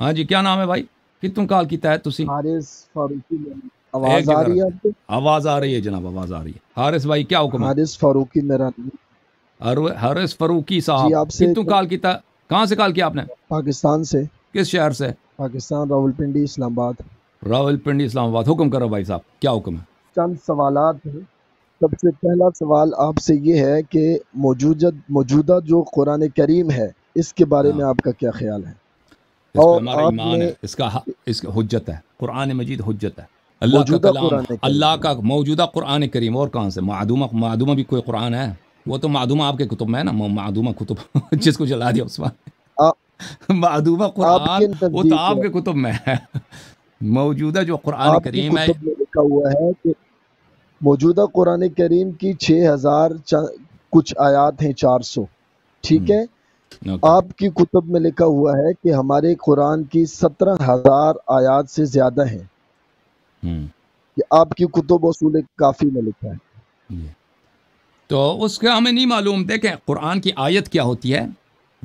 ہاں جی کیا نام ہے بھائی؟ کتوں کال کیتا ہے تسی؟ حارث فاروقی آواز آ رہی ہے رکھ۔ آپ کو؟ آواز آ رہی ہے جناب آواز آ رہی ہے۔ حارث بھائی کیا حکم ہے؟ حارث فاروقی میرا نام۔ ہر- حارث فروکی جی صاحب آپ سے کتوں کال کیتا کہاں سے کال کیا آپ نے؟ پاکستان سے۔ کس شہر سے؟ پاکستان راول پنڈی اسلام آباد۔ راول پنڈی اسلام آباد۔ حکم کرو بھائی صاحب کیا حکم ہے؟ چند سوالات ہیں۔ سب سے پہلا سوال آپ سے یہ ہے کہ موجودہ موجودہ جو قرآن کریم ہے اس کے بارے ہاں۔ میں آپ کا کیا خیال ہے؟ اس پہ ہمارا ایمان ہے۔ اس کا اس کا حجت ہے۔ قرآن مجید حجت ہے۔ اللہ کا موجودہ کلام اللہ کا موجودہ قرآن کریم۔ اور کہاں سے؟ معدومہ معدومہ بھی کوئی قرآن ہے؟ وہ تو معدومہ آپ کے کتب میں ہے نا۔ معدومہ کتب۔ جس کو جلا دیا عثمان۔ آ- معدومہ قرآن وہ تو آپ کے کتب میں ہے۔ موجودہ جو قرآن کریم ہے۔ کتب میں لکھا ہوا ہے کہ موجودہ قرآن کریم کی چھ ہزار کچھ آیات ہیں چار سو۔ ٹھیک ہے۔ آپ کی کتب میں لکھا ہوا ہے کہ ہمارے قرآن کی سترہ ہزار آیات سے زیادہ ہیں۔ یہ آپ کی کتب اصول کافی میں لکھا ہے۔ جی۔ تو اس کا ہمیں نہیں معلوم۔ دیکھیں قرآن کی آیت کیا ہوتی ہے؟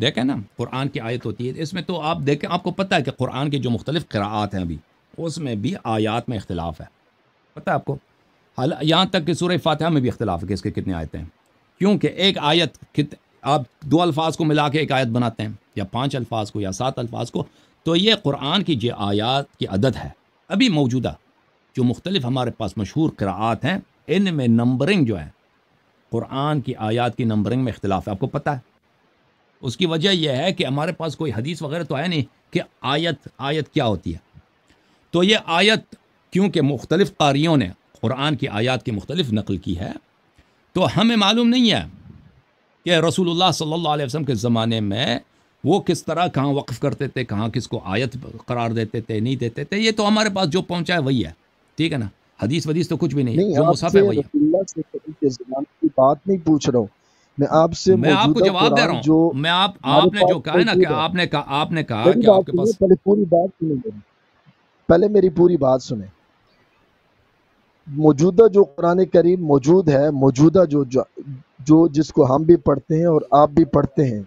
دیکھیں نا قرآن کی آیت ہوتی ہے۔ اس میں تو آپ دیکھیں آپ کو پتہ ہے کہ قرآن کے جو مختلف قراءات ہیں ابھی اس میں بھی آیات میں اختلاف ہے۔ پتہ ہے آپ کو؟ حال یہاں تک کہ سورہ فاتحہ میں بھی اختلاف ہے کہ اس کے کتنے آیتیں ہیں۔ کیونکہ ایک آیت کت آپ دو الفاظ کو ملا کے ایک آیت بناتے ہیں، یا پانچ الفاظ کو یا سات الفاظ کو، تو یہ قرآن کی جو آیات کی عدد ہے۔ ابھی موجودہ جو مختلف ہمارے پاس مشہور قراءات ہیں، ان میں نمبرنگ جو ہے، قرآن کی آیات کی نمبرنگ میں اختلاف ہے، آپ کو پتہ ہے۔ اس کی وجہ یہ ہے کہ ہمارے پاس کوئی حدیث وغیرہ تو ہے نہیں کہ آیت آیت کیا ہوتی ہے۔ تو یہ آیت کیونکہ مختلف قاریوں نے قرآن کی آیات کی مختلف نقل کی ہے، تو ہمیں معلوم نہیں ہے کہ رسول اللہ صلی اللہ علیہ وسلم کے زمانے میں وہ کس طرح کہاں وقف کرتے تھے کہاں کس کو آیت قرار دیتے تھے نہیں دیتے تھے یہ تو ہمارے پاس جو پہنچا ہے وہی ہے ٹھیک ہے نا؟ حدیث ودیث تو کچھ بھی نہیں نہیں جو مصحف ہے وہی ہے۔ کی بات نہیں پوچھ رہا ہوں۔ میں آپ سے میں آپ کو جواب دے رہا جو ہوں میں آپ آپ نے جو کہا ہے نا کہ آپ نے کہا آپ نے کہا کہ آپ کے پاس پہلے پوری بات سنیں۔ پہلے میری پوری بات سنیں۔ موجودہ جو قرآن کریم موجود ہے موجودہ جو جو, جس کو ہم بھی پڑھتے ہیں اور آپ بھی پڑھتے ہیں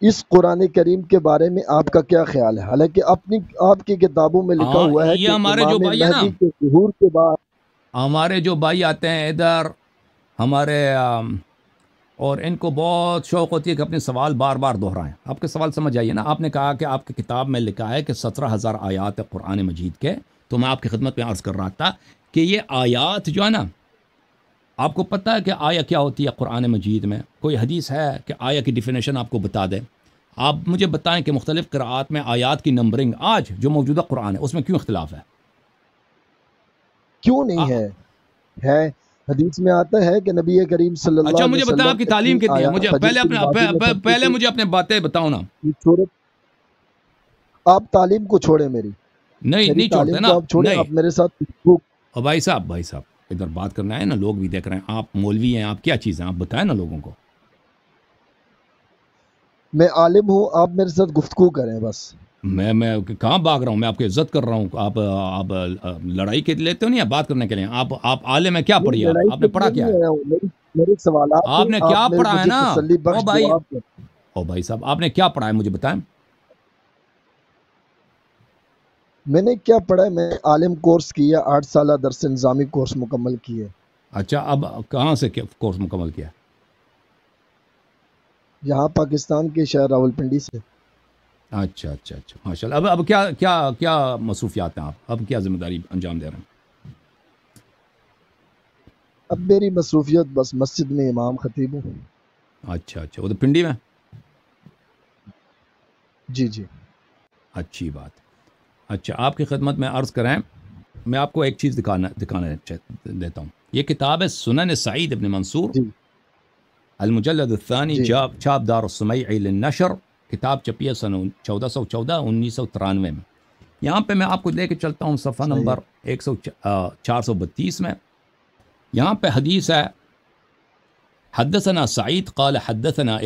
اس قرآن کریم کے بارے میں آپ کا کیا خیال ہے؟ حالانکہ اپنی آپ کی کتابوں میں لکھا ہاں ہوا ہے یہ کہ ہمارے جو بھائی ہے نا۔ کے ظہور کے بعد ہمارے جو بھائی آتے ہیں ادھر ہمارے اور ان کو بہت شوق ہوتی ہے کہ اپنے سوال بار بار دہرائیں۔ آپ کے سوال سمجھ آئیے نا آپ نے کہا کہ آپ کی کتاب میں لکھا ہے کہ سترہ ہزار آیات ہے قرآن مجید کے تو میں آپ کی خدمت میں عرض کر رہا تھا کہ یہ آیات جو ہے نا آپ کو پتہ ہے کہ آیا کیا ہوتی ہے قرآن مجید میں؟ کوئی حدیث ہے کہ آیا کی ڈیفینیشن آپ کو بتا دے آپ مجھے بتائیں کہ مختلف قراءات میں آیات کی نمبرنگ آج جو موجودہ قرآن ہے اس میں کیوں اختلاف ہے؟ کیوں نہیں ہے؟ ہے حدیث میں آتا ہے کہ نبی کریم صلی اللہ اچھا مجھے بتائیں آپ کی تعلیم کتنی ہے؟ مجھے پہلے اپنے پہلے مجھے اپنے باتیں بتاؤ نا۔ آپ تعلیم کو چھوڑیں میری۔ نہیں نہیں چھوڑتے نا آپ چھوڑیں نہیں۔ آپ میرے ساتھ اور بھائی صاحب بھائی صاحب ادھر بات کرنا ہے نا لوگ بھی دیکھ رہے ہیں۔ آپ مولوی ہیں آپ کیا چیز ہیں؟ آپ بتائیں نا لوگوں کو۔ میں عالم ہوں آپ میرے ساتھ گفتگو کریں بس۔ میں میں کہاں بھاگ رہا ہوں؟ میں آپ کی عزت کر رہا ہوں۔ آپ آپ لڑائی کے لیتے ہو نہیں بات کرنے کے لیے؟ آپ آپ عالم ہے کیا پڑھی لڑائی آپ نے پڑھا کیا؟ ہے آپ نے کیا پڑھا ہے نا؟ او بھائی۔ او بھائی صاحب آپ نے کیا پڑھا ہے مجھے بتائیں؟ میں نے کیا پڑھا ہے؟ میں عالم کورس کیا آٹھ سالہ درس نظامی کورس مکمل کیے۔ اچھا اب کہاں سے کورس مکمل کیا؟ یہاں پاکستان کے شہر راول پنڈی سے۔ اچھا اچھا اچھا ماشاء اللہ اب اب کیا کیا کیا مصروفیات ہیں آپ؟ اب کیا ذمہ داری انجام دے رہے ہیں؟ اب میری مصروفیت بس مسجد میں امام خطیب ہوں۔ اچھا اچھا وہ تو پنڈی میں؟ جی جی۔ اچھی بات۔ اچھا آپ کی خدمت میں عرض کریں میں آپ کو ایک چیز دکھانا دکھانا دیتا ہوں۔ یہ کتاب ہے سنن سعید ابن منصور۔ جی۔ المجلد الثانی جی۔ چاپ چاپ دار السمیع للنشر کتاب ہے سن چودہ سو چودہ انیس سو ترانوے میں۔ یہاں پہ میں آپ کو لے کے چلتا ہوں صفحہ۔ نمبر ایک سو چار سو بتیس میں۔ یہاں پہ حدیث ہے حدثنا سعید قال حدثنا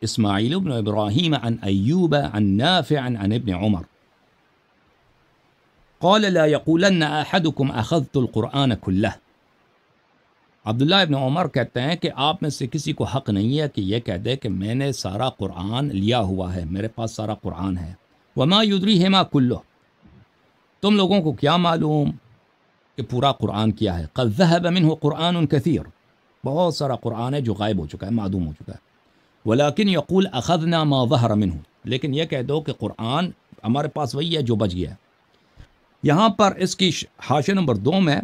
اسماعیل بن ابراہیم عن ایوب عن نافع عن ابن عمر۔ قال لا يقولن احدكم اخذت القرآن كله. عبداللہ ابن عمر کہتے ہیں کہ آپ میں سے کسی کو حق نہیں ہے کہ یہ کہہ دے کہ میں نے سارا قرآن لیا ہوا ہے، میرے پاس سارا قرآن ہے۔ وما یدری ہیما کلو تم لوگوں کو کیا معلوم کہ پورا قرآن کیا ہے؟ قد ذهب منه قرآن کثیر بہت سارا قرآن ہے جو غائب ہو چکا ہے، معدوم ہو چکا ہے۔ ولیکن یقول اخذنا ما ظهر منه۔ لیکن یہ کہہ دو کہ قرآن ہمارے پاس وہی ہے جو بچ گیا ہے۔ یہاں پر اس کی حاشے نمبر دو میں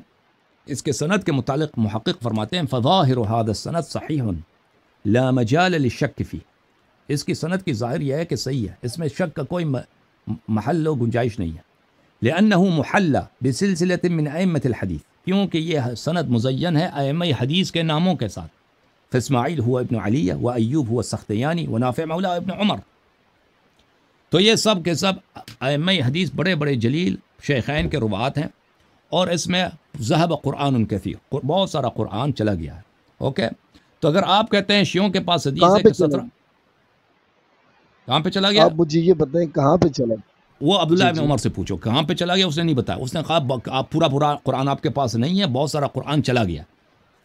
اس کے سند کے متعلق محقق فرماتے ہیں، فظاہر هذا السند صحیح لا مجال للشک اس کی سند کی ظاہر یہ ہے کہ صحیح ہے، اس میں شک کا کوئی محل و گنجائش نہیں ہے۔ لأنه محلہ بسلسلة من ائمة الحدیث کیونکہ یہ سند مزین ہے ائمہ حدیث کے ناموں کے ساتھ۔ فاسماعیل ہوا ابن علیہ و ایوب ہوا سختیانی و نافع مولا ابن عمر۔ تو یہ سب کے سب ائمہ حدیث بڑے بڑے جلیل شیخین کے روات ہیں اور اس میں ذہب قرآن کثیر بہت سارا قرآن چلا گیا ہے اوکے؟ تو اگر آپ کہتے ہیں شیعوں کے پاس حدیث ہے کہ سترہ کہاں پہ چلا گیا؟ آپ مجھے یہ بتائیں کہاں پہ چلا؟ وہ عبداللہ جی، ابن جی۔ عمر سے پوچھو کہاں پہ چلا گیا؟ اس نے نہیں بتایا اس نے کہا آپ پورا پورا قرآن آپ کے پاس نہیں ہے بہت سارا قرآن چلا گیا۔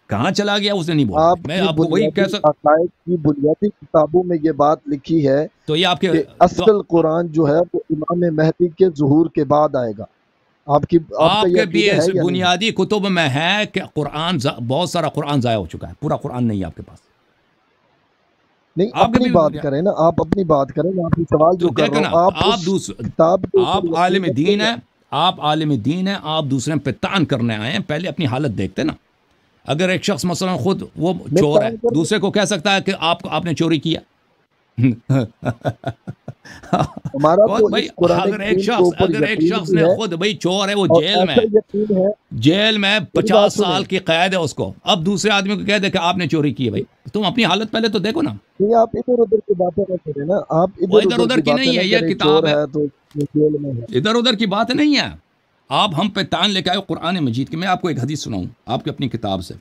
کہاں چلا گیا اس نے نہیں بولا؟ میں آپ کو وہی کہہ بنیادی سکتا عقائد کی بنیادی کتابوں میں یہ بات لکھی ہے تو یہ آپ کے اصل قرآن جو ہے وہ امام مہدی کے ظہور کے بعد آئے گا۔ آپ کی آپ کے بھی؟ بنیادی کتب میں ہے کہ قرآن بہت سارا قرآن ضائع ہو چکا ہے۔ پورا قرآن نہیں ہے آپ کے پاس۔ نہیں اپنی بات کریں نا آپ اپنی بات کریں میں آپ سوال جو کر رہا نا ہوں آپ آپ اس دوسر کتاب آپ عالم دین؟ ہیں آپ عالم دین ہیں آپ دوسرے پہ تان کرنے آئے ہیں پہلے اپنی حالت دیکھتے نا۔ اگر ایک شخص مثلا خود وہ چور ہے دوسرے کو کہہ سکتا ہے کہ آپ آپ نے چوری کیا۔ اگر ایک شخص اگر ایک شخص نے خود بھائی چور ہے وہ جیل میں۔ جیل میں پچاس۔ سال کی قید ہے اس کو۔ اب دوسرے آدمی کو کہہ دے کہ آپ نے چوری کی ہے بھائی۔ تم اپنی حالت پہلے تو دیکھو نا۔ آپ ادھر ادھر کی باتیں نہ کریں نا۔ آپ ادھر ادھر کی نہیں نہ ہے یہ کتاب ہے۔ ادھر ادھر کی بات نہیں ہے آپ ہم پہ تان لے کے آئے قرآن مجید کی میں آپ کو ایک حدیث سناؤں آپ کی اپنی کتاب سے۔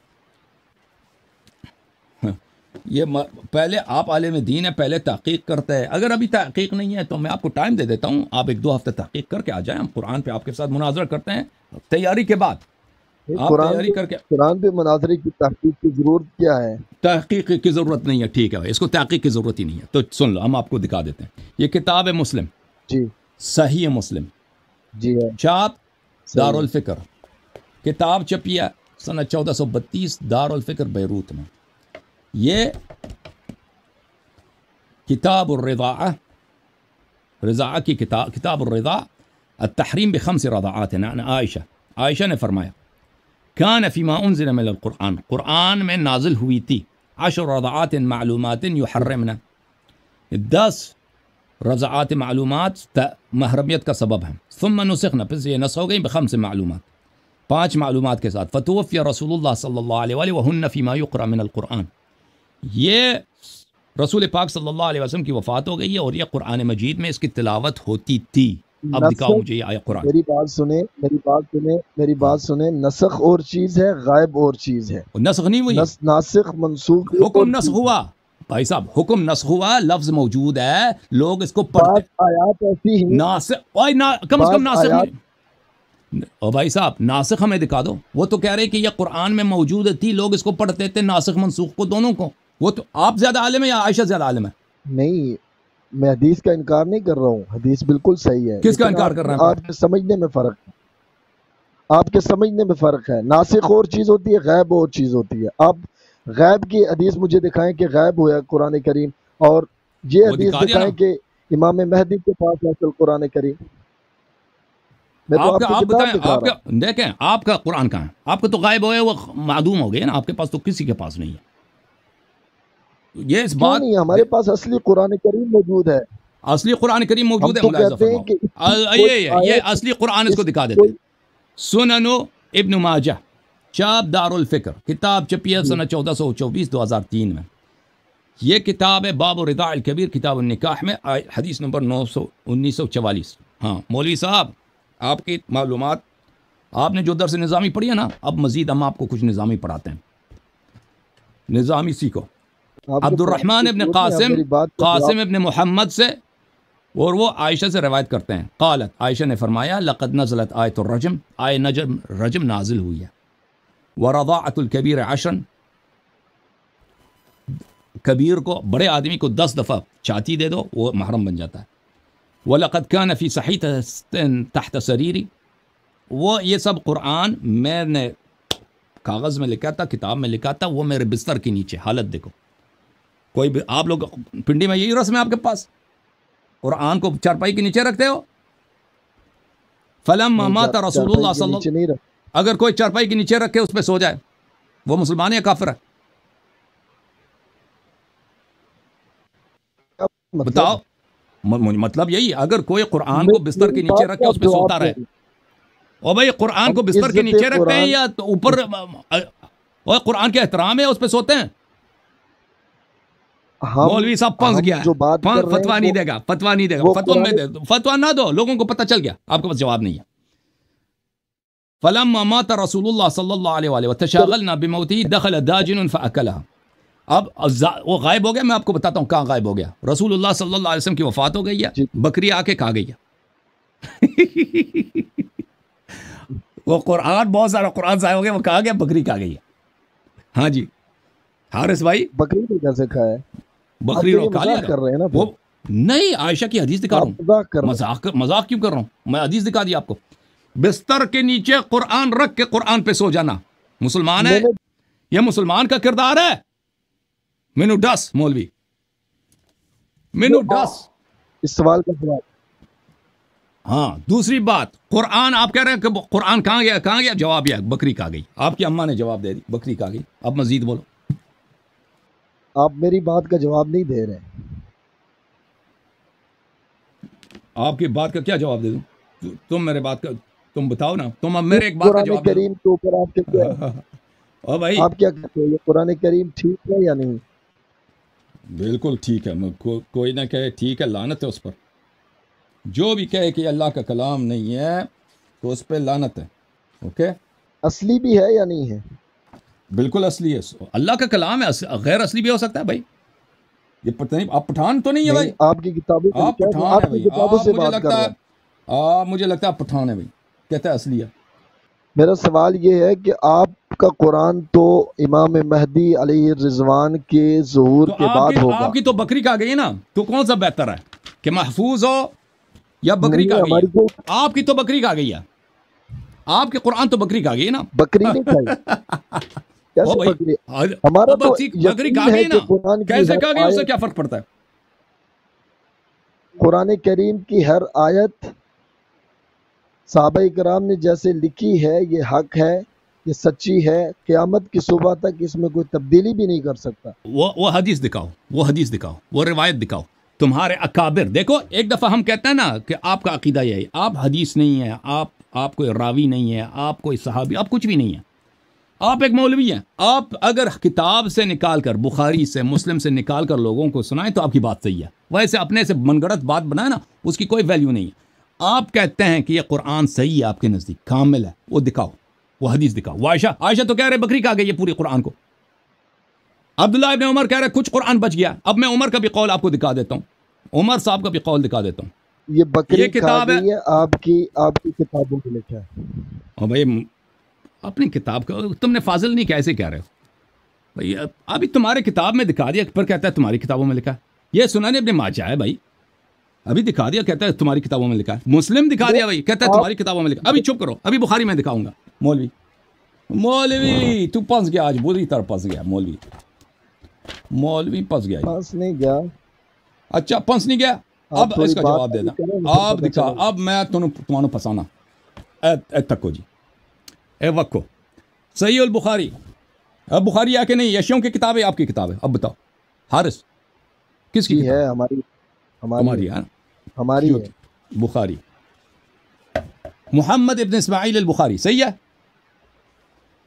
یہ پہلے آپ عالم دین ہے پہلے تحقیق کرتے ہیں۔ اگر ابھی تحقیق نہیں ہے تو میں آپ کو ٹائم دے دیتا ہوں آپ ایک دو ہفتے تحقیق کر کے آ جائیں ہم قرآن پہ آپ کے ساتھ مناظر کرتے ہیں۔ تیاری کے بعد تیاری کر کے قرآن پہ مناظرے کی تحقیق کی ضرورت کیا ہے؟ تحقیق کی ضرورت نہیں ہے ٹھیک ہے اس کو تحقیق کی ضرورت ہی نہیں ہے۔ تو سن لو ہم آپ کو دکھا دیتے ہیں۔ یہ کتاب ہے مسلم جی۔ صحیح مسلم۔ جی چاپ دار الفكر. كتاب چھپیا سنة چودہ سو بتیس دار الفكر بيروت میں. یہ کتاب الرضاء رضاء کی کتاب کتاب الرضاء التحریم بخمس رضاعات نعن عائشہ. عائشہ نے فرمایا كان فيما أنزل من القرآن. قرآن من نازل هويتي عشر رضعات معلومات يحرمنا الدس رضاعات معلومات محرمیت کا سبب ہیں۔ ثم نسخنا پھر یہ نسخ ہو گئی بخمس معلومات۔ پانچ معلومات کے ساتھ فتوفی رسول اللہ صلی اللہ علیہ وآلہ وہن فیما یقرأ من القرآن۔ یہ رسول پاک صلی اللہ علیہ وسلم کی وفات ہو گئی ہے اور یہ قرآن مجید میں اس کی تلاوت ہوتی تھی۔ اب دکھاؤ مجھے یہ آیا قرآن۔ میری بات سنیں میری بات سنیں میری بات سنیں نسخ اور چیز ہے غائب اور چیز ہے۔ نسخ نہیں ہوئی۔ ناسخ منسوخ۔ حکم نسخ۔ ہوا۔ بھائی صاحب حکم نسخ ہوا لفظ موجود ہے لوگ اس کو پڑھتے ناسخ کم از کم او بھائی صاحب ناسخ ہمیں دکھا دو۔ وہ تو کہہ رہے کہ یہ قرآن میں موجود تھی لوگ اس کو پڑھتے تھے ناسخ منسوخ کو دونوں کو۔ وہ تو آپ زیادہ عالم ہے یا عائشہ زیادہ عالم ہے؟ نہیں میں حدیث کا انکار نہیں کر رہا ہوں۔ حدیث بالکل صحیح ہے۔ کس کا انکار کر رہے ہیں آپ کے سمجھنے میں فرق ہے۔ آپ کے سمجھنے میں فرق ہے۔ ناسخ اور چیز ہوتی ہے غیب اور چیز ہوتی ہے۔ آپ غیب کی حدیث مجھے دکھائیں کہ غیب ہوا ہے قرآن کریم اور یہ حدیث دکھائیں۔ کہ امام مہدی کے پاس ہے اصل قرآن کریم۔ آپ کا آپ بتائیں آپ کا دیکھیں آپ کا قرآن کہاں ہے؟ آپ کا تو غائب ہوئے وہ معدوم ہو گئے نا آپ کے پاس تو کسی کے پاس نہیں ہے۔ یہ اس بات نہیں ہمارے پاس اصلی قرآن کریم موجود ہے۔ اصلی قرآن کریم موجود ہے یہ اصلی قرآن اس کو دکھا دیتے سننو ابن ماجہ۔ چاپ دار الفکر کتاب چپی ہے سنہ چودہ سو چوبیس دو ہزار تین میں۔ یہ کتاب ہے باب الرضاع الکبیر کتاب النکاح میں حدیث نمبر نو سو انیس سو چوالیس۔ ہاں مولوی صاحب آپ کی معلومات آپ نے جو درس نظامی پڑھی ہے نا اب مزید ہم آپ کو کچھ نظامی پڑھاتے ہیں۔ نظامی سیکھو۔ عبد الرحمن ابن قاسم قاسم ابن محمد سے اور وہ عائشہ سے روایت کرتے ہیں۔ قالت عائشہ نے فرمایا لقد نزلت آیت الرجم آئے نجم رجم نازل ہوئی ہے۔ ورضاعت الکبیر عشرن کبیر کو بڑے آدمی کو دس دفعہ چاتی دے دو وہ محرم بن جاتا ہے وَلَقَدْ كَانَ فِي صَحِيطَةٍ تَحْتَ سَرِيرِ وہ یہ سب قرآن میں نے کاغذ میں لکھا تھا کتاب میں لکھا تھا وہ میرے بستر کے نیچے حالت دیکھو کوئی بھی آپ لوگ پنڈی میں یہی رسم ہے آپ کے پاس قرآن کو چارپائی کے نیچے رکھتے ہو فلم اگر کوئی چارپائی کے نیچے رکھ کے اس پہ سو جائے۔ وہ مسلمان یا کافر ہے؟ بتاؤ۔ مطلب یہی اگر کوئی قرآن کو بستر کے نیچے رکھ کے اس پہ سوتا رہے اور بھائی قرآن کو بستر کے نیچے رکھتے ہیں یا اوپر قرآن کے احترام ہے اس پہ سوتے ہیں مولوی صاحب پنس گیا فتوا نہیں دے گا فتوا نہیں دے گا فتوا میں دے فتوا نہ دو لوگوں کو پتہ چل گیا آپ کے پاس جواب نہیں ہے فلم مات رسول اللہ صلی اللہ علیہ وآلہ وتشاغلنا بموتی دخل داجن فاکلها اب وہ غائب ہو گیا میں آپ کو بتاتا ہوں کہاں غائب ہو گیا۔ رسول اللہ صلی اللہ علیہ وسلم کی وفات ہو گئی ہے جی۔ بکری آ کے کھا گئی ہے۔ وہ قرآن بہت سارا قرآن ضائع ہو گیا وہ کہا گیا بکری کھا گئی ہے۔ ہاں جی۔ حارث بھائی۔ بکری نے کیسے کھایا بکری رو کھا لیا۔ کر رہے ہیں نا۔ وہ نہیں عائشہ کی حدیث دکھا رہا ہوں۔ مذاق مذاق کیوں کر رہا ہوں؟ میں حدیث دکھا دی آپ کو۔ بستر کے نیچے قرآن رکھ کے قرآن پہ سو جانا۔ مسلمان ہے؟ یہ مسلمان کا کردار ہے؟ مینو ڈس مولوی۔ مینو ڈس۔ اس سوال کا جواب۔ ہاں دوسری بات۔ قرآن آپ کہہ رہے ہیں کہ قرآن کہاں گیا کہاں گیا؟ جواب یہ بکری کھا گئی۔ آپ کی اماں نے جواب دے دی بکری کھا گئی۔ اب مزید بولو۔ آپ میری بات کا جواب نہیں دے رہے۔ آپ کی بات کا کیا جواب دے دوں؟ تم میرے بات کا تم بتاؤ نا تم اب میرے ایک بات کا جواب کریم کے اوپر آپ کے کیا او بھائی آپ کیا کہتے ہیں یہ قرآن کریم ٹھیک ہے یا نہیں؟ بالکل ٹھیک ہے کوئی نہ کہے ٹھیک ہے لانت ہے اس پر۔ جو بھی کہے کہ اللہ کا کلام نہیں ہے تو اس پہ لانت ہے اوکے؟ اصلی بھی ہے یا نہیں ہے؟ بالکل اصلی ہے۔ اللہ کا کلام ہے غیر اصلی بھی ہو سکتا ہے بھائی۔ یہ پتہ نہیں آپ پٹھان تو نہیں ہے بھائی؟ آپ کی کتابوں آپ پٹھان کی بھائی۔ آپ مجھے لگتا ہے ہیں۔ آپ مجھے لگتا ہے آپ پٹھان ہے بھائی۔ کہتا ہے اصلی ہے میرا سوال یہ ہے کہ آپ کا قرآن تو امام مہدی علیہ رضوان کے ظہور کے بعد ہوگا۔ آپ کی تو بکری کھا گئی نا؟ تو کون سا بہتر ہے؟ کہ محفوظ ہو یا بکری کھا گئی آپ کی تو بکری کھا گئی ہے۔ آپ کے قرآن تو بکری کھا گئی نا؟ بکری ہمارا تو بکری ہے گئی نا؟ کیسے کھا گئی اس سے کیا فرق پڑتا ہے؟ قرآن کریم کی ہر آیت صحابہ کرام نے جیسے لکھی ہے، یہ حق ہے، یہ سچی ہے، قیامت کی صبح تک اس میں کوئی تبدیلی بھی نہیں کر سکتا۔ وہ وہ حدیث دکھاؤ، وہ حدیث دکھاؤ، وہ روایت دکھاؤ۔ تمہارے اکابر، دیکھو ایک دفعہ ہم کہتے ہیں نا کہ آپ کا عقیدہ یہ ہے، آپ حدیث نہیں ہے آپ آپ کوئی راوی نہیں ہے آپ کوئی صحابی، آپ کچھ بھی نہیں ہے آپ ایک مولوی ہیں۔ آپ اگر کتاب سے نکال کر، بخاری سے، مسلم سے نکال کر لوگوں کو سنائیں تو آپ کی بات صحیح ہے۔ ویسے اپنے سے من گڑت بات بنائے نا، اس کی کوئی ویلیو نہیں ہے۔ آپ کہتے ہیں کہ یہ قرآن صحیح ہے آپ کے نزدیک کامل ہے۔ وہ دکھاؤ وہ حدیث دکھاؤ۔ وہ عائشہ عائشہ تو کہہ رہے بکری کھا گئی ہے پوری قرآن کو۔ عبداللہ ابن عمر کہہ رہے کچھ قرآن بچ گیا۔ اب میں عمر کا بھی قول آپ کو دکھا دیتا ہوں۔ عمر صاحب کا بھی قول دکھا دیتا ہوں۔ یہ بکری یہ کتاب ہے- آپ کی آپ کی کتابوں میں لکھا ہے اور بھائی اپنی کتاب کا تم نے فاضل نہیں کیسے کہہ رہے ہو۔ بھائی ابھی تمہارے کتاب میں دکھا دیا پر کہتا ہے تمہاری کتابوں میں لکھا یہ سنا نے اپنے ماچا ہے بھائی۔ ابھی دکھا دیا کہتا ہے تمہاری کتابوں میں لکھا ہے۔ مسلم دکھا دیا بھائی کہتا ہے تمہاری کتابوں میں لکھا ابھی چپ کرو ابھی بخاری میں دکھاؤں گا۔ مولوی۔ مولوی تو پنس گیا آج بری طرح پنس گیا۔ مولوی۔ مولوی پنس گیا۔ پاس نہیں گیا۔ اچھا پنس نہیں گیا؟ اب اس کا جواب دے دا پتہ دکھا۔ اب میں تمہوں پسانا اے اے تکو جی۔ اے وکو۔ صحیح البخاری۔ اب بخاری آ کے نہیں یشیوں کی کتاب ہے آپ کی کتاب ہے۔ اب بتاؤ۔ حارث کس کی جی ہے؟ ہماری ہماری۔ ہے ہماری؟ ہے بخاری محمد ابن اسماعیل البخاری صحیح ہے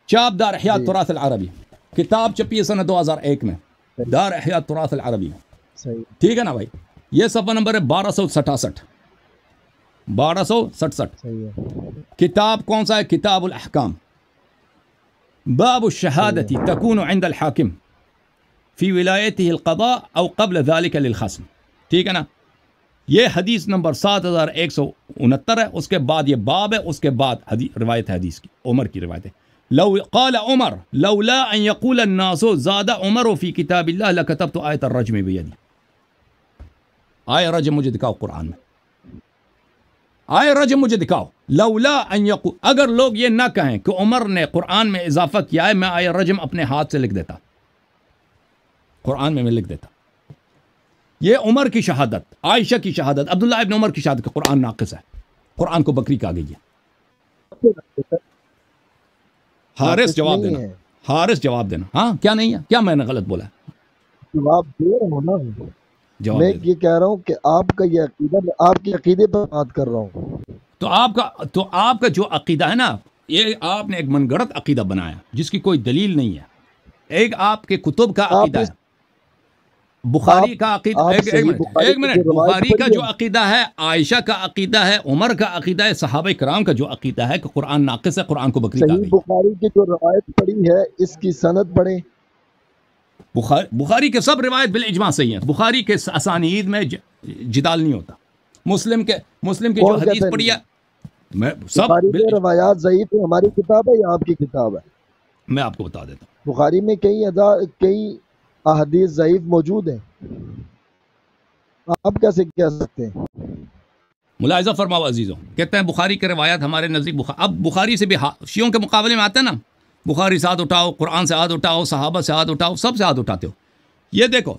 چاپ دار احیاء۔ تراث العربی کتاب چپی ہے سنہ دو ہزار ایک میں دار احیاء تراث العربی ٹھیک ہے نا بھائی؟ یہ صفحہ نمبر ہے بارہ سو سٹاسٹھ بارہ سو سٹسٹھ کتاب کون سا ہے؟ کتاب الأحکام. باب الشهادة تكون عند الحاكم في ولايته القضاء أو قبل ذلك للخصم. ٹھیک ہے نا؟ یہ حدیث نمبر سات ہزار ایک سو انہتر ہے۔ اس کے بعد یہ باب ہے، اس کے بعد حدیث روایت ہے، حدیث کی، عمر کی روایت ہے۔ لو قال عمر، لولا ان يقول الناس زاد عمر في كتاب الله لكتبت آية الرجم بيدي آية رجم مجھے دکھاؤ قرآن میں۔ آئے رجم مجھے دکھاؤ۔ لولا ان یقو اگر لوگ یہ نہ کہیں کہ عمر نے قرآن میں اضافہ کیا ہے، میں آئے رجم اپنے ہاتھ سے لکھ دیتا۔ قرآن میں میں لکھ دیتا۔ یہ عمر کی شہادت عائشہ کی شہادت عبداللہ ابن عمر کی شہادت کہ قرآن ناقص ہے۔ قرآن کو بکری کہا گئی ہے۔ حارث جواب دینا۔ ہے۔ حارث جواب دینا۔ ہاں کیا نہیں ہے؟ کیا میں نے غلط بولا؟ جواب دے رہا ہوں نا۔ جواب میں۔ یہ کہہ رہا ہوں کہ آپ کا یہ عقیدہ میں آپ کے عقیدے پر بات کر رہا ہوں۔ تو آپ کا تو آپ کا جو عقیدہ ہے نا یہ آپ نے ایک من گڑت عقیدہ بنایا جس کی کوئی دلیل نہیں ہے۔ ایک آپ کے کتب کا عقیدہ ہے۔ بخاری کا عقیدہ ایک منٹ بخاری کا جو عقیدہ ہے عائشہ کا عقیدہ ہے عمر کا عقیدہ ہے صحابہ کرام کا جو عقیدہ ہے کہ قرآن ناقص ہے قرآن کو بکری صحیح بخاری کی جو روایت پڑی ہے اس کی سند پڑھیں۔ بخاری بخاری کے سب روایت بالاجماع صحیح ہیں۔ بخاری کے اسانید میں جدال نہیں ہوتا۔ مسلم کے مسلم کی جو حدیث ہے پڑھی ہے میں سب روایات ضعیف ہماری کتاب ہے یا آپ کی کتاب ہے؟ میں آپ کو بتا دیتا ہوں۔ بخاری میں کئی ادا کئی احادیث ضعیف موجود ہیں۔ آپ کیسے کہہ سکتے ہیں؟ ملاحظہ فرماؤ عزیزوں، کہتے ہیں بخاری کے روایات ہمارے نزدیک بخ... اب بخاری سے بھی ہا- شیعوں کے مقابلے میں آتے ہیں نا، بخاری سے ہاتھ اٹھاؤ، قرآن سے ہاتھ اٹھاؤ، صحابہ سے ہاتھ اٹھاؤ، سب سے ہاتھ اٹھاتے ہو۔ یہ دیکھو،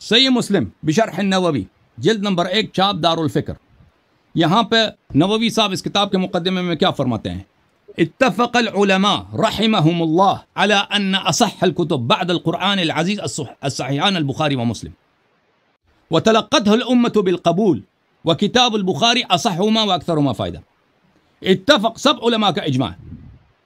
صحیح مسلم بشرح النووی، جلد نمبر ایک، چاپ دار الفکر یہاں پہ نووی صاحب اس کتاب کے مقدمے میں کیا فرماتے ہیں؟ اتفق العلماء رحمهم الله على أن أصح الكتب بعد القرآن العزيز الصحيحان البخاري ومسلم. وتلقته الأمة بالقبول وكتاب البخاري أصحهما وأكثرهما فائدة اتفق سب علماء كإجماع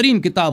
كتاب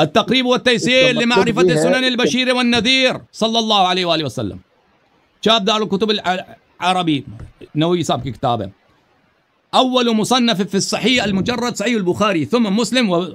التقريب والتيسير لمعرفة سنن البشير والنذير صلى الله عليه وآله وسلم. شاب دار الكتب العربي. نووي صاحب كتابه. أول مصنف في الصحيح المجرد صحيح البخاري ثم مسلم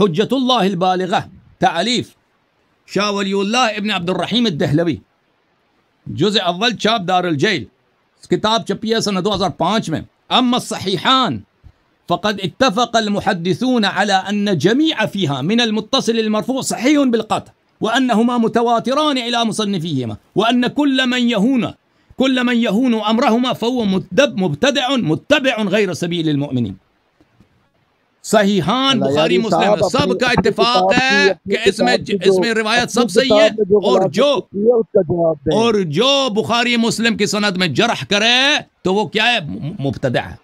حجت اللہ البالغہ تعلیف کتاب ہے ال- حجت اللہ البالغہ تعلیف شاہ ولی اللہ ابن عبد الرحیم الدہلوی جز أول چاپ دار الجیل کتاب چھپی ہے سن دو ہزار پانچ میں. أما الصحیحان فقد اتفق المحدثون على أن جميع فيها من المتصل المرفوع صحيح بالقطع وأنهما متواتران إلى مصنفيهما وأن كل من يهون كل من يهون أمرهما فهو مبتدع متبع غير سبيل المؤمنين. صحیحان بخاری مسلم سب کا اتفاق ہے کہ اس میں اس میں روایت سب صحیح ہے اور جو اور جو بخاری مسلم کی سند میں جرح کرے تو وہ کیا ہے؟ مبتدع ہے۔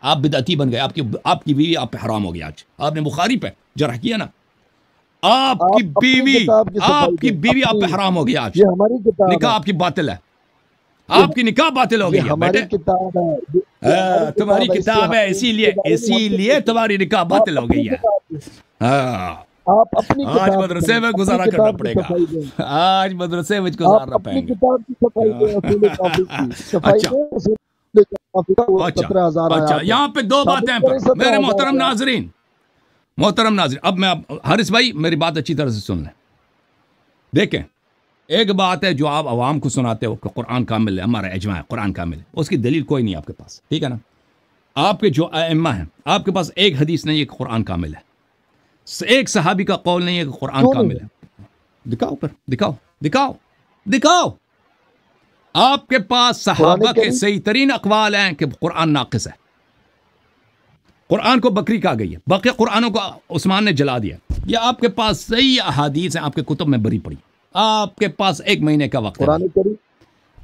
آپ بدعتی بن گئے آپ کی آپ کی بیوی آپ پہ حرام ہو گیا آج۔ آپ نے بخاری پہ جرح کیا نا۔ آپ کی بیوی آپ کی بیوی آپ پہ حرام ہو گیا آج۔ نکاح آپ کی باطل ہے۔ آپ کی نکاح باطل ہو گئی ہماری کتاب ہے ہاں، تمہاری کتاب ہے اسی لیے اسی لیے۔ تمہاری نکاح باطل ہو گئی ہے۔ ہاں۔ آپ اپنی آج مدرسے میں گزارا کرنا پڑے گا۔ آج مدرسے میں گزارنا کی صفائی اچھا۔ اچھا۔ اچھا۔ یہاں پہ دو باتیں میرے محترم۔ ناظرین محترم ناظرین اب میں حارث بھائی میری بات اچھی طرح سے سن لیں۔ دیکھیں۔ ایک بات ہے جو آپ عوام کو سناتے ہو کہ قرآن کامل ہے ہمارا اجماع ہے قرآن کامل ہے۔ اس کی دلیل کوئی نہیں آپ کے پاس ٹھیک ہے نا؟ آپ کے جو ائمہ ہیں آپ کے پاس ایک حدیث نہیں ہے کہ قرآن کامل ہے۔ ایک صحابی کا قول نہیں ہے کہ قرآن کامل؟ ہے۔ دکھاؤ پر دکھاؤ دکھاؤ دکھاؤ۔ آپ کے پاس صحابہ کے؟ صحیح ترین اقوال ہیں کہ قرآن ناقص ہے۔ قرآن کو بکری کہا گئی ہے باقی قرآنوں کو عثمان نے جلا دیا۔ یہ آپ کے پاس صحیح احادیث ہیں آپ کے کتب میں بری پڑی۔ آپ کے پاس ایک مہینے کا وقت ہے۔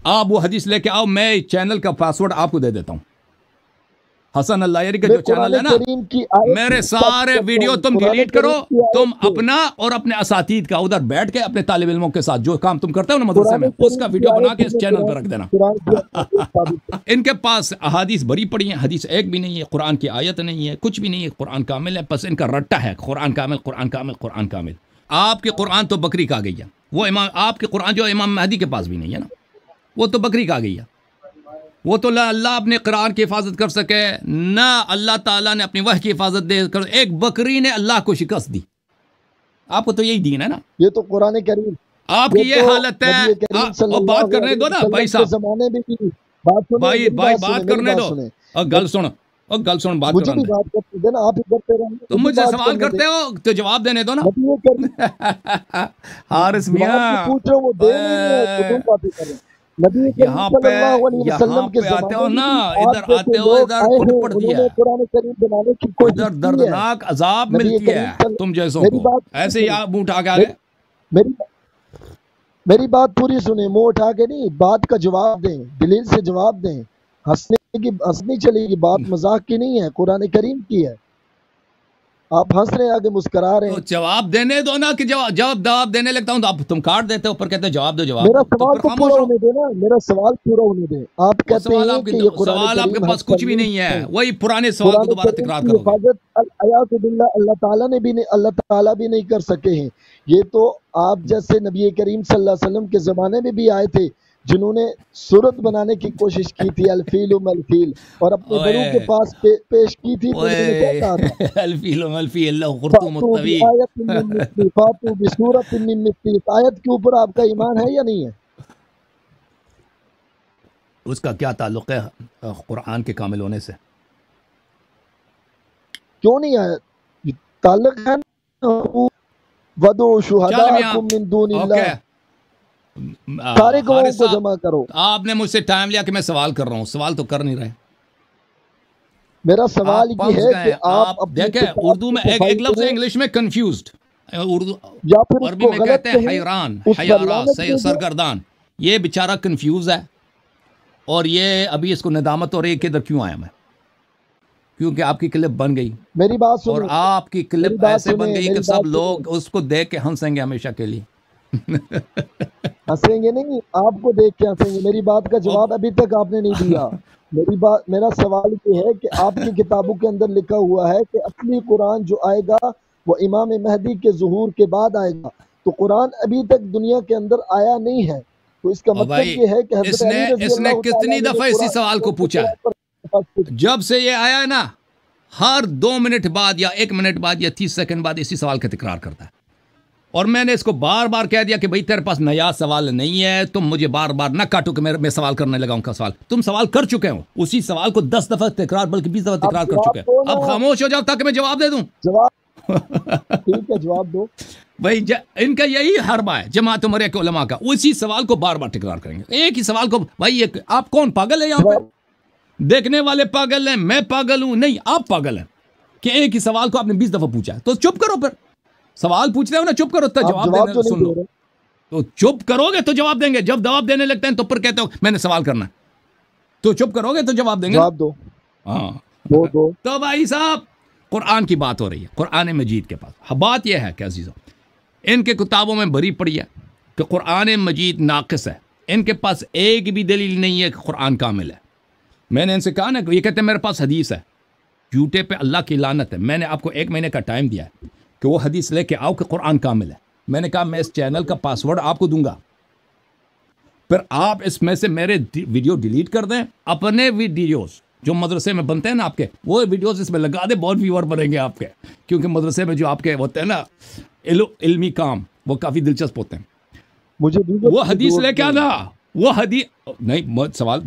آپ وہ حدیث لے کے آؤ میں چینل کا پاسورڈ آپ کو دے دیتا ہوں۔ حسن اللہ یاری کا جو چینل ہے نا میرے سارے ویڈیو تم ڈیلیٹ کرو تم اپنا اور اپنے اساتید کا ادھر بیٹھ کے اپنے طالب علموں کے ساتھ جو کام تم کرتے ہو نا مدرسے میں اس کا ویڈیو بنا کے اس چینل پہ قرآن- رکھ دینا۔ ان کے پاس احادیث بری پڑی ہیں حدیث ایک بھی نہیں ہے قرآن کی آیت نہیں ہے کچھ بھی نہیں ہے قرآن کامل ہے بس ان کا رٹا ہے قرآن کامل قرآن کامل قرآن کامل۔ آپ کے قرآن تو بکری کہا گئی ہے۔ وہ امام آپ کے قرآن جو امام مہدی کے پاس بھی نہیں ہے نا۔ وہ تو بکری کہا گئی ہے۔ وہ تو نہ اللہ اپنے قرآن کی حفاظت کر سکے۔ نہ اللہ تعالیٰ نے اپنی وح کی حفاظت دے کر ایک بکری نے اللہ کو شکست دی۔ آپ کو تو یہی دین ہے نا۔ یہ تو قرآن کریم آپ کی یہ حالت ہے۔ اللہ بات کرنے دو نا بھائی صاحب۔ بھائی بھائی بات کرنے دو۔ گل سن اور گل سن بات مجھے بھی کرنے بات کرتے دینا آپ ہی کرتے رہیں گے تم مجھ سے سوال کرتے۔ ہو تو جواب دینے دو نا۔ میاں۔ پوچھ رہا ہوں وہ دے نہیں یہاں پہ یہاں پہ آتے ہو نا ادھر آتے ہو ادھر پھٹ کی کوشش ادھر دردناک عذاب ملتی ہے تم جیسوں میری کو بات ایسے ہی آپ اٹھا کے آگے میری میری بات پوری سنیں منہ اٹھا کے نہیں بات کا جواب دیں دلیل سے جواب دیں۔ ہنسنے کی ہنسنی چلے گی بات مذاق کی نہیں ہے قرآن کریم کی ہے۔ آپ ہنس رہے ہیں آگے مسکرا رہے ہیں۔ جواب دینے دو نا کہ جواب جواب جواب دینے لگتا ہوں تو آپ تم کاٹ دیتے ہو پر کہتے ہو جواب دو جواب میرا سوال تو پورا ہو۔ ہونے دیں نا میرا سوال پورا ہونے دیں آپ کہتے ہیں کہ یہ قرآن سوال آپ کے پاس کچھ بھی نہیں ہے وہی پرانے سوال کو دوبارہ تکرار کرو۔ حفاظت الیات باللہ اللہ تعالیٰ نے بھی نہیں اللہ تعالیٰ بھی نہیں کر سکے ہیں۔ یہ تو آپ جیسے نبی کریم صلی اللہ علیہ وسلم کے زمانے میں بھی آئے تھے جنہوں نے صورت بنانے کی کوشش کی تھی الفیل الفیل اور اپنے۔ بڑوں کے پاس پیش کی تھی تو انہوں نے کیا کہا تھا۔ الفیل الفی اللہ خرطوم الطویل فاتو بسورت من مثلی آیت کے اوپر آپ کا ایمان ہے یا نہیں ہے؟ اس کا کیا تعلق ہے قرآن کے کامل ہونے سے؟ کیوں نہیں ہے تعلق ہے ودو شہداءکم من دون اللہ سارے گواہوں کو جمع کرو۔ آپ نے مجھ سے ٹائم لیا کہ میں سوال کر رہا ہوں۔ سوال تو کر نہیں رہے۔ میرا سوال یہ ہے کہ آپ دیکھیں اردو میں ایک ایک لفظ انگلش میں کنفیوزڈ اردو یا پھر اس عربی میں کہتے ہیں حیران بھیجیں۔ سرگردان۔ یہ بیچارہ کنفیوز ہے۔ اور یہ ابھی اس کو ندامت ہے کہ ادھر کیوں آیا میں؟ کیونکہ آپ کی کلپ بن گئی۔ میری بات اور سنیں آپ کی کلپ ایسے بن گئی کہ سب لوگ اس کو دیکھ کے ہنسیں گے ہمیشہ کے لیے۔ ہنسیں گے نہیں آپ کو دیکھ کے ہنسیں گے۔ میری بات کا جواب ابھی تک آپ نے نہیں دیا۔ میری بات میرا سوال یہ ہے کہ آپ کی کتابوں کے اندر لکھا ہوا ہے کہ اصلی قرآن جو آئے گا وہ امام مہدی کے ظہور کے بعد آئے گا۔ تو قرآن ابھی تک دنیا کے اندر آیا نہیں ہے۔ تو اس کا مطلب یہ ہے کہ اس حضرت نے- علی رضی اس نے کتنی دفعہ نے اسی سوال کو پوچھا ہے؟ جب سے یہ آیا ہے نا ہر دو منٹ بعد یا ایک منٹ بعد یا تیس سیکنڈ بعد اسی سوال کا تکرار کرتا ہے۔ اور میں نے اس کو بار بار کہہ دیا کہ بھائی تیرے پاس نیا سوال نہیں ہے تم مجھے بار بار نہ کاٹو کہ میں سوال کرنے لگا ہوں کا سوال۔ تم سوال کر چکے ہو۔ اسی سوال کو دس دفعہ تکرار بلکہ بیس دفعہ تکرار کر چکے۔ اب خاموش ہو جاؤ تاکہ میں جواب دے دوں۔ جواب ٹھیک ہے جواب دو۔ بھائی. ان کا یہی حربہ ہے جماعت مرے کے علماء کا۔ اسی سوال کو بار بار تکرار کریں گے۔ ایک ہی سوال کو بھائی ایک آپ کون پاگل ہے یہاں پہ؟ دیکھنے والے پاگل ہیں میں پاگل ہوں۔ نہیں آپ پاگل ہیں کہ ایک ہی سوال کو آپ نے بیس دفعہ پوچھا ہے۔ تو چپ کرو پھر۔ سوال پوچھ رہے ہو نا چپ کرو جواب جو سن لو۔ تو چپ کرو گے تو جواب دیں گے۔ جب جواب دینے لگتے ہیں تو پھر کہتے ہو میں نے سوال کرنا۔ تو چپ کرو گے تو جواب دیں گے؟ جواب دو۔ ہاں۔ تو بھائی صاحب قرآن کی بات ہو رہی ہے قرآن مجید کے پاس۔ بات یہ ہے کہ عزیزوں ان کے کتابوں میں بری پڑی ہے کہ قرآن مجید ناقص ہے۔ ان کے پاس ایک بھی دلیل نہیں ہے کہ قرآن کامل ہے۔ میں نے ان سے کہا نا یہ کہتے ہیں میرے پاس حدیث ہے۔ جھوٹے پہ اللہ کی لانت ہے۔ میں نے آپ کو ایک مہینے کا ٹائم دیا ہے۔ کہ وہ حدیث لے کے آؤ کہ قرآن کامل ہے۔ میں نے کہا میں اس چینل کا پاسورڈ آپ کو دوں گا۔ پھر آپ اس میں سے میرے ویڈیو ڈیلیٹ کر دیں۔ اپنے ویڈیوز جو مدرسے میں بنتے ہیں نا آپ کے وہ ویڈیوز اس میں لگا دیں۔ بہت ویور بنیں گے آپ کے۔ کیونکہ مدرسے میں جو آپ کے ہوتے ہیں نا علمی کام وہ کافی دلچسپ ہوتے ہیں۔ مجھے وہ حدیث لے کے آنا۔ وہ حدیث نہیں سوال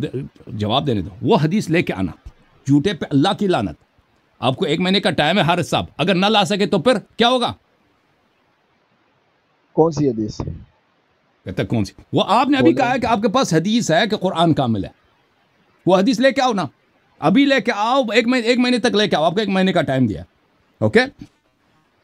جواب دینے دو۔ وہ حدیث لے کے آنا۔ جھوٹے پہ اللہ کی لانت آپ کو ایک مہینے کا ٹائم ہے حارث صاحب اگر نہ لا سکے تو پھر کیا ہوگا؟ کون سی حدیث؟ کہتا کون سی؟ وہ آپ نے ابھی کہا ہے کہ آپ کے پاس حدیث ہے کہ قرآن کامل ہے۔ وہ حدیث لے کے آؤ نا۔ ابھی لے کے آؤ ایک مہینے ایک مہینے تک لے کے آؤ۔ آپ کو ایک مہینے کا ٹائم دیا اوکے؟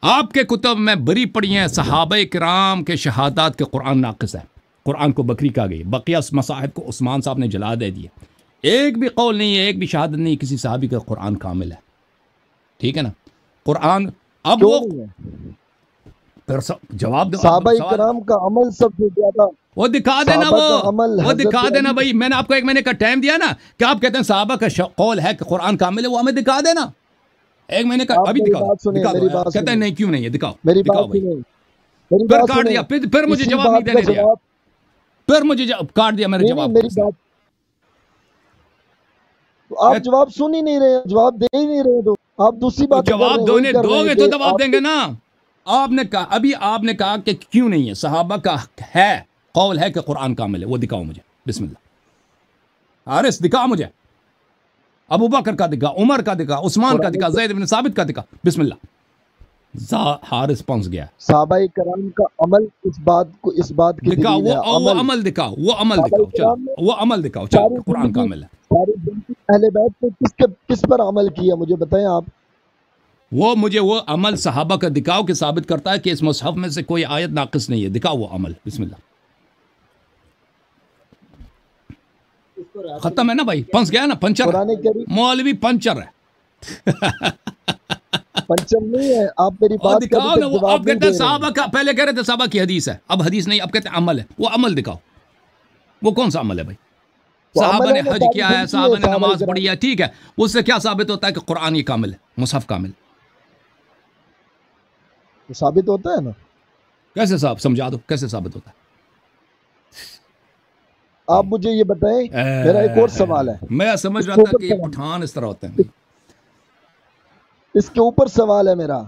آپ کے کتب میں بری پڑی ہیں صحابہ کرام کے شہادات کے قرآن ناقص ہے قرآن کو بکری کہا گئی بقیہ مصاحب کو عثمان صاحب نے جلا دے دیا ایک بھی قول نہیں ہے ایک بھی شہادت نہیں کسی صحابی کا قرآن کامل ہے۔ ٹھیک ہے نا؟ قرآن اب وہ جواب دو صحابہ سوال- کرام کا عمل سب سے زیادہ وہ دکھا دینا وہ وہ دکھا دینا بھائی میں نے آپ کو ایک مہینے کا ٹائم دیا نا کہ آپ کہتے ہیں صحابہ کا قول ہے کہ قرآن کامل ہے وہ ہمیں دکھا دینا۔ ایک مہینے کا ابھی میری دکھا بات دو سنیں، دکھا میری دو بات کہتے ہیں۔ نہیں کیوں نہیں ہے؟ دکھاؤ دکھاؤ بھائی۔ پھر کاٹ دیا پھر مجھے جواب نہیں دینے دیا۔ پھر مجھے کاٹ دیا میرے جواب آپ جواب سن ہی نہیں رہے جواب دے ہی نہیں رہے تو آپ دوسری بات جواب دو گے تو جواب دیں گے نا آپ نے کہا ابھی آپ نے کہا کہ کیوں نہیں ہے؟ صحابہ کا ہے قول ہے کہ قرآن کامل ہے وہ دکھاؤ مجھے بسم اللہ۔ حارث دکھا مجھے۔ ابو بکر کا دکھا عمر کا دکھا عثمان کا دکھا زید بن ثابت کا دکھا بسم اللہ۔ پہنچ گیا۔ صحابہ کرام کا عمل اس بات کو اس بات کی دکھاؤ وہ عمل عمل دکھاؤ وہ عمل دکھاؤ چلو وہ عمل دکھاؤ چلو قرآن زندگی- کامل ہے۔ اہل بیت نے کس کے کس پر عمل کیا مجھے بتائیں آپ۔ وہ مجھے وہ عمل صحابہ کا دکھاؤ کہ ثابت کرتا ہے کہ اس مصحف میں سے کوئی آیت ناقص نہیں ہے۔ دکھاؤ وہ عمل۔ بسم اللہ۔ ختم ہے نا بھائی؟ پنس گیا نا پنچر مولوی پنچر ہے۔ پنچم نہیں ہے آپ میری بات دکھاؤ نا وہ آپ کہتے ہیں صحابہ کا پہلے کہہ رہے تھے صحابہ کی حدیث ہے۔ اب حدیث نہیں اب کہتے ہیں عمل ہے۔ وہ عمل دکھاؤ۔ وہ کون سا عمل ہے بھائی؟ صحابہ نے حج کیا ہے صحابہ نے نماز۔ پڑھی ہے ٹھیک ہے۔ اس سے کیا ثابت ہوتا ہے کہ قرآن یہ کامل ہے مصحف کامل ثابت ہوتا ہے نا؟ کیسے صاحب؟ سمجھا دو کیسے ثابت ہوتا ہے؟ آپ مجھے یہ بتائیں میرا ایک اور سوال ہے۔ میں سمجھ رہا تھا کہ یہ پٹھان اس طرح ہوتے ہیں۔ اس کے اوپر سوال ہے میرا۔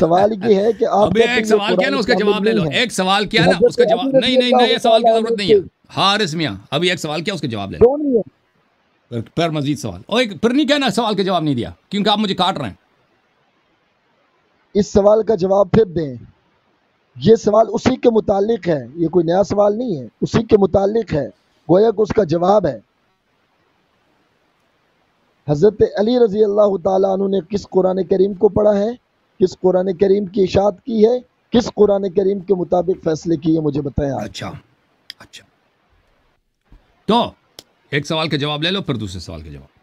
سوال یہ ہے کہ آپ ایک سوال کیا نا اس کا جواب لے لو۔ ایک سوال کیا نا اس کا جواب نہیں نہیں نہیں یہ سوال کی ضرورت نہیں ہے۔ حارث میاں ابھی ایک سوال کیا اس کا جواب لے لو۔ پھر مزید سوال۔ اور ایک پھر نہیں کہنا سوال کا جواب نہیں دیا کیونکہ آپ مجھے کاٹ رہے ہیں۔ اس سوال کا جواب پھر دیں۔ یہ سوال اسی کے متعلق ہے یہ کوئی نیا سوال نہیں ہے اسی کے متعلق ہے۔ گویا کہ اس کا جواب ہے۔ حضرت علی رضی اللہ تعالیٰ عنہ نے کس قرآن کریم کو پڑھا ہے؟ کس قرآن کریم کی اشاعت کی ہے؟ کس قرآن کریم کے مطابق فیصلے کیے مجھے بتائیں آپ۔ اچھا اچھا۔ تو ایک سوال کا جواب لے لو، پھر دوسرے سوال کا جواب۔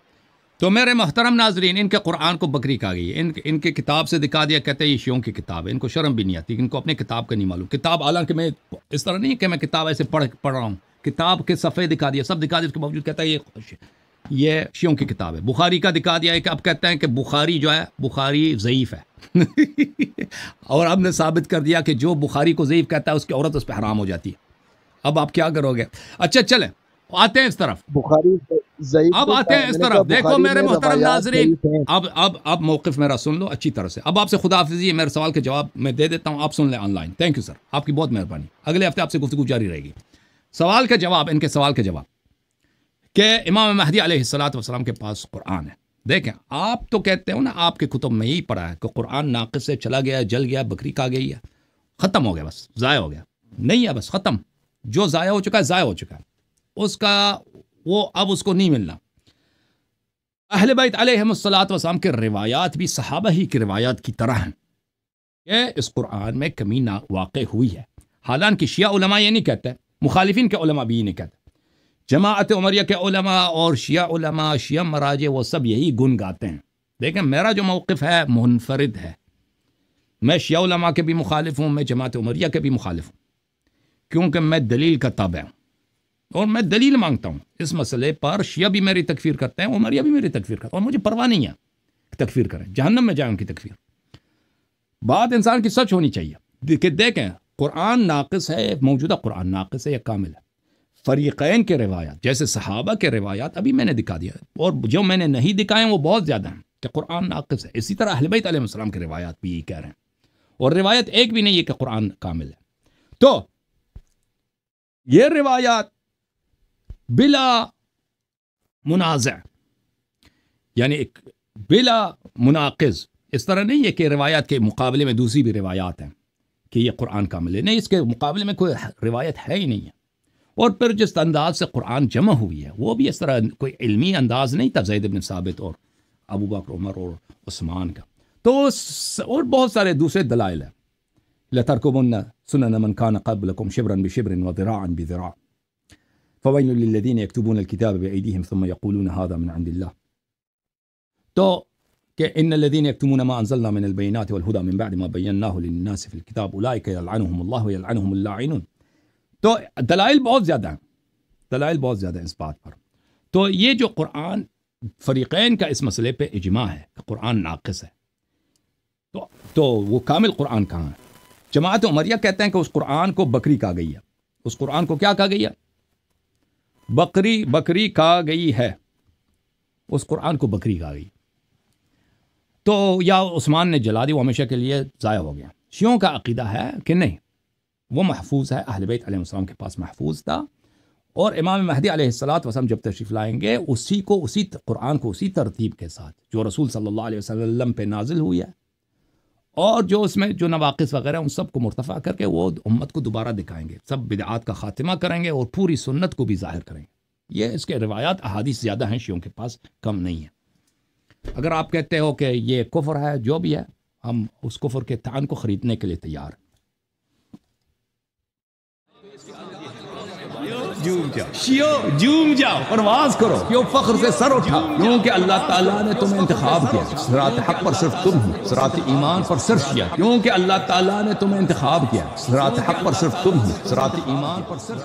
تو میرے محترم ناظرین، ان کے قرآن کو بکری کہا گئی ہے۔ ان ان کے کتاب سے دکھا دیا، کہتے ہیں یہ شیوں کی کتاب ہے، ان کو شرم بھی نہیں آتی، ان کو اپنے کتاب کا نہیں معلوم۔ کتاب، حالانکہ میں اس طرح نہیں ہے کہ میں کتاب ایسے پڑھ پڑھ رہا ہوں۔ کتاب کے صفحے دکھا دیا، سب دکھا دیا، اس کے باوجود کہتا ہے یہ یہ شیوں کی کتاب ہے۔ بخاری کا دکھا دیا ہے کہ اب کہتے ہیں کہ بخاری جو ہے بخاری ضعیف ہے۔ اور اب نے ثابت کر دیا کہ جو بخاری کو ضعیف کہتا ہے اس کی عورت اس پہ حرام ہو جاتی ہے۔ اب آپ کیا کرو گے؟ اچھا چلیں۔ آتے ہیں اس طرف۔ بخاری ضعیف اب آتے ہیں اس طرف۔ دیکھو میرے محترم ناظرین۔ اب اب اب موقف میرا سن لو اچھی طرح سے۔ اب آپ سے خدا حافظی ہے میرے سوال کے جواب میں دے دیتا ہوں آپ سن لیں online. Thank you sir آپ کی بہت مہربانی۔ اگلے ہفتے آپ سے گفتگو جاری رہے گی۔ سوال کا جواب ان کے سوال کے جواب۔ کہ امام مہدی علیہ السلاۃ والسلام کے پاس قرآن ہے۔ دیکھیں، آپ تو کہتے ہو نا، آپ کے کتب میں یہی پڑھا ہے کہ قرآن ناقص سے چلا گیا، جل گیا، بکری کھا گئی ہے۔ ختم ہو گیا بس، ضائع ہو گیا۔ نہیں ہے بس، ختم۔ جو ضائع ہو چکا ہے، ضائع ہو چکا ہے۔ اس کا وہ اب اس کو نہیں ملنا۔ اہل بیت علیہ السلاۃ وسلام کے روایات بھی صحابہ ہی کی روایات کی طرح ہیں کہ اس قرآن میں کمی نا واقع ہوئی ہے۔ حالانکہ شیعہ علماء یہ نہیں کہتے، مخالفین کے علماء بھی یہ نہیں کہتے۔ جماعت عمریہ کے علماء اور شیعہ علماء، شیعہ مراجع وہ سب یہی گن گاتے ہیں۔ دیکھیں میرا جو موقف ہے منفرد ہے۔ میں شیعہ علماء کے بھی مخالف ہوں، میں جماعت عمریہ کے بھی مخالف ہوں۔ کیونکہ میں دلیل کا تابع ہوں اور میں دلیل مانگتا ہوں۔ اس مسئلے پر شیعہ بھی میری تکفیر کرتے ہیں، عمریہ بھی میری تکفیر کرتے ہیں اور مجھے پرواہ نہیں ہے تکفیر کریں۔ جہنم میں جائیں ان کی تکفیر۔ بات انسان کی سچ ہونی چاہیے۔ کہ دیکھیں، قرآن ناقص ہے موجودہ قرآن ناقص ہے یا کامل ہے۔ فریقین کے روایات، جیسے صحابہ کے روایات، ابھی میں نے دکھا دیا اور جو میں نے نہیں دکھائے ہیں، وہ بہت زیادہ ہیں کہ قرآن ناقص ہے۔ اسی طرح اہل بیت علیہ السلام کے روایات بھی یہی کہہ رہے ہیں۔ اور روایت ایک بھی نہیں ہے کہ قرآن کامل ہے۔ تو یہ روایات بلا منازع یعنی ایک بلا مناقض۔ اس طرح نہیں ہے کہ روایات کے مقابلے میں دوسری بھی روایات ہیں کہ یہ قرآن کامل ہے۔ نہیں، اس کے مقابلے میں کوئی روایت ہے ہی نہیں ہے۔ اور پھر جس انداز سے قرآن جمع ہوئی ہے، وہ بھی اس طرح کوئی علمی انداز نہیں تھا زید بن ثابت اور ابو بکر، عمر اور عثمان کا۔ تو اور بہت سارے دوسرے دلائل ہیں۔ لترکبن سنن من كان قبلكم شبرا بشبر وذراعا بذراع۔ فويل للذين يكتبون الكتاب بأيديهم ثم يقولون هذا من عند الله تو کہ ان الذين يكتمون ما انزلنا من البينات والهدى من بعد ما بيناه للناس في الكتاب اولئك يلعنهم الله ويلعنهم اللاعنون تو دلائل بہت زیادہ ہیں۔ دلائل بہت زیادہ ہیں اس بات پر۔ تو یہ جو قرآن فریقین کا اس مسئلے پہ اجماع ہے کہ قرآن ناقص ہے۔ تو تو وہ کامل قرآن کہاں ہے؟ جماعت عمریہ کہتے ہیں کہ اس قرآن کو بکری کہا گئی ہے۔ اس قرآن کو کیا کہا گئی ہے؟ بکری بکری کہا گئی ہے۔ اس قرآن کو بکری کہا گئی۔ تو یا عثمان نے جلا دی، وہ ہمیشہ کے لیے ضائع ہو گیا۔ شیعوں کا عقیدہ ہے کہ نہیں۔ وہ محفوظ ہے، اہل بیت علیہ السلام کے پاس محفوظ تھا۔ اور امام مہدی علیہ السلاۃ وسلم جب تشریف لائیں گے، اسی کو، اسی قرآن کو اسی ترتیب کے ساتھ جو رسول صلی اللہ علیہ وسلم پہ نازل ہوئی ہے اور جو اس میں جو نواقص وغیرہ ان سب کو مرتفع کر کے وہ امت کو دوبارہ دکھائیں گے۔ سب بدعات کا خاتمہ کریں گے اور پوری سنت کو بھی ظاہر کریں گے۔ یہ اس کے روایات، احادیث زیادہ ہیں شیوں کے پاس کم نہیں ہیں۔ اگر آپ کہتے ہو کہ یہ کفر ہے، جو بھی ہے، ہم اس کفر کے تعان کو خریدنے کے لیے تیار ہیں۔ جوم جاؤ۔ پرواز کرو۔ کیوں فخر سے سر اٹھا۔ کیونکہ اللہ تعالیٰ نے تمہیں انتخاب کیا۔ سرات حق پر صرف تم ہو۔ سرات ایمان پر صرف کیا۔ کیونکہ اللہ تعالیٰ نے تمہیں انتخاب کیا۔ سرات حق پر صرف تم ہو۔ سرات ایمان پر صرف